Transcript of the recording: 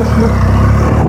公司。